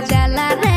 jalanan